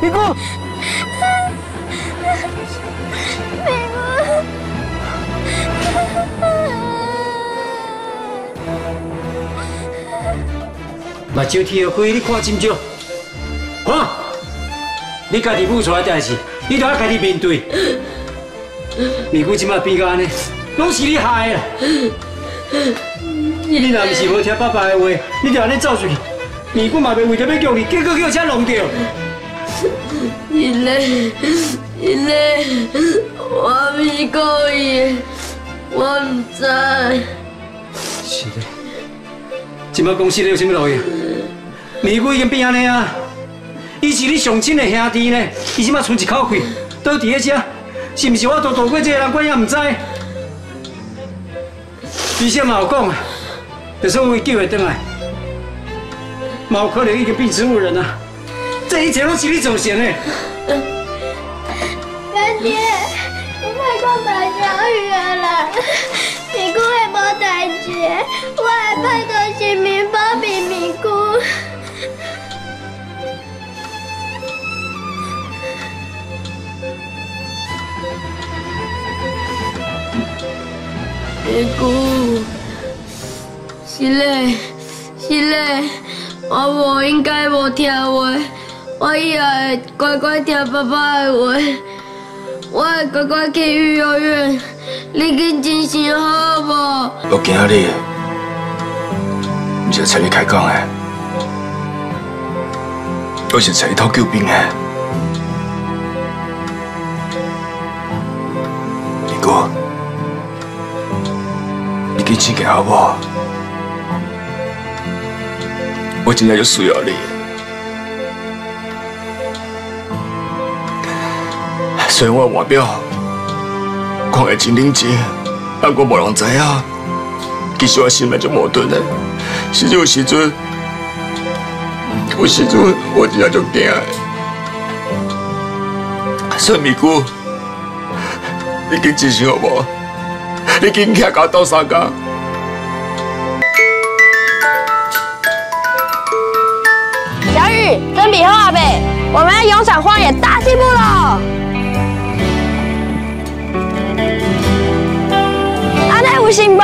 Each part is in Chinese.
明哥，明哥，目睭天花飞，你看真少，看，你家己付出来代志，你都要家己面对。明哥今麦变个安尼，拢是你害的。你若不是无听爸爸的话，你就安尼走出去，明哥嘛袂为着要叫你，结果叫车弄掉。因为，因为我不是故意，我唔知。是的，即马公司咧有啥物路用？咪姑已经变安尼啊！伊是你上亲的兄弟呢，伊即马剩一口血，倒伫咧遮，是毋是我都渡过这个人关也唔知？医生嘛有讲啊，就算有救会回来，嘛有可能已经病植物人啊！这一切拢是你造成的。干爹，我快到白小雨了，咪姑会无代志，我会拜托神明保庇咪姑。咪姑，是嘞，是嘞，我无应该无听话，我以后会乖乖听爸爸的话，我会乖乖去幼儿园。你紧精神好无？我今日不是找你开讲的，我是找你讨救兵的。二哥，你紧醒个好不好？我真正就需要你。虽然我外表看会真冷静，但我无人知影，其实我心内就矛盾的。是有时阵，有时阵我真正就惊的。所以咪姑，你紧真心好无？你紧起来甲我斗相共。小雨，真比后阿贝，我们要勇闯荒野，大进步了。安内有行不？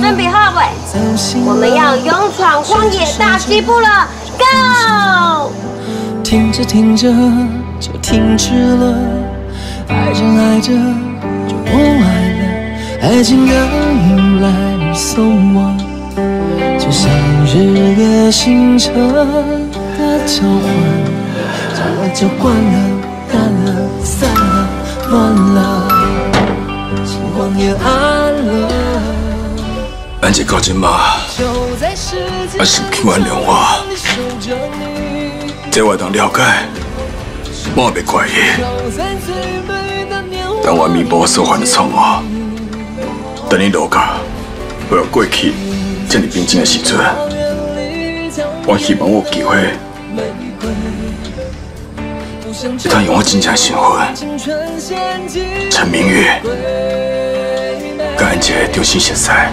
真比后阿贝，我们要勇闯荒野，大进步了，Go！听着听着就停止了，爱着爱着就不爱了，爱情的迎来送往，就像日月星辰的交换，转了就关了，了乱了，心慌也暗了。咱这到今嘛，还是请原谅我，这我当了解，我也袂怪伊。但我弥补我所犯的错误，等你落家，为了过去这么平静的时阵，我希望我有机会，一趟用我真正的身份，陈明月，跟俺这丢心血塞。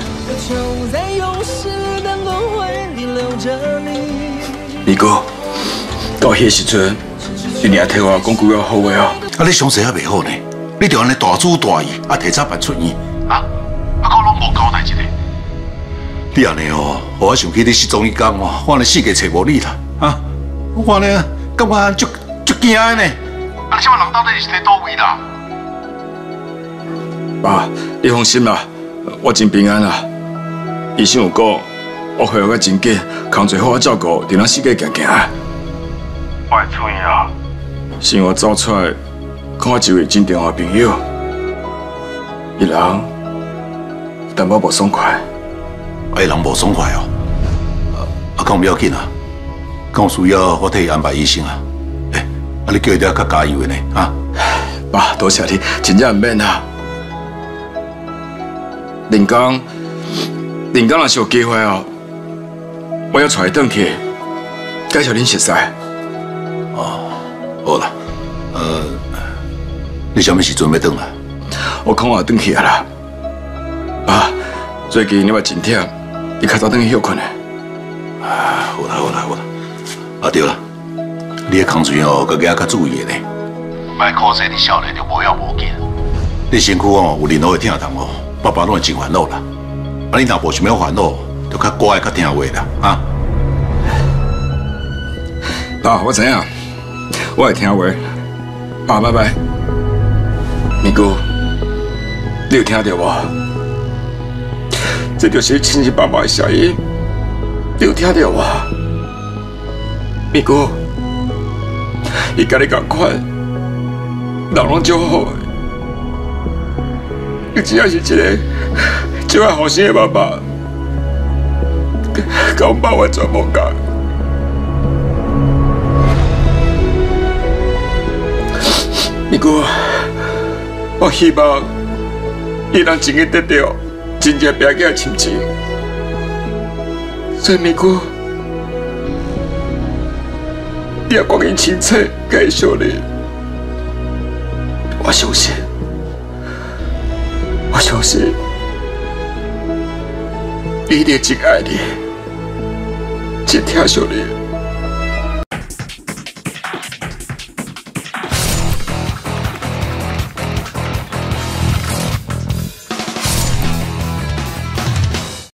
二哥，到迄时阵，你俩替我讲句要好话哦。啊，你伤势还袂好呢，你着安尼大主大意，啊，提早办出院，啊，啊，我拢无交代一个。你安尼哦，我想起你失踪一天哦，我安尼世界找无你啦，啊，我安尼感觉足足惊的呢。啊，你什么人到底是伫倒位啦？爸，你放心啦，我真平安啦。医生有讲，我恢复得真紧，康最好我照顾，伫咱世界行行啊。我会出院啊。是我走出来，看我一位真重要的朋友，伊人淡薄无爽快。哎，人无爽快哦。啊，讲不要紧啊，讲需要我替伊安排医生啊。你叫伊了较加油的呢，啊。爸，多谢你，真正唔免啦。林刚，林刚若是有机会哦，我要带伊转去，介绍恁熟识。哦，好啦，呃，你什么时阵要转来？我看我要转去啊啦。爸，最近你嘛真忝，你较早转去休困咧。啊，好啦好啦好啦，啊对啦，你的工作哦，更加较注意的呢。莫靠这你少年就无要无见。你身躯哦有任何的疼痛哦，爸爸拢会真烦恼啦。啊，你若无想要烦恼，就较乖、较听话啦，啊。爸，我知影，我会听话。爸，拜拜。咪姑，你有听到无？这就是亲亲爸爸的声音，你有听到无？咪姑，伊甲你共款，人拢足好，你只要是一个最爱好心的爸爸，跟我爸完全无共。咪姑，我希望伊能真个得到真正别个的亲情。所以咪姑，你要光阴清澈，该少年。我相信，我相信，你一定真爱你，真疼惜你。